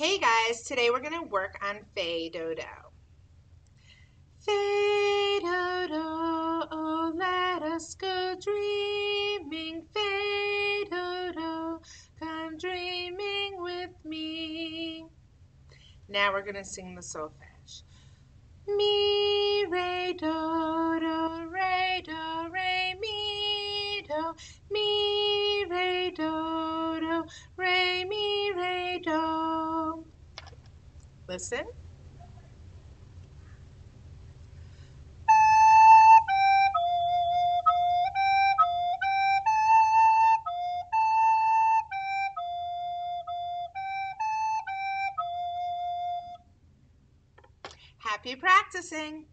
Hey guys, today we're going to work on Fais Dodo. Fais Dodo, oh let us go dreaming. Fais Dodo, come dreaming with me. Now we're going to sing the solfege. Mi, re, do, do, re, do, re, mi, do, mi, re, do, do, re, mi, re, do. Listen. Happy practicing!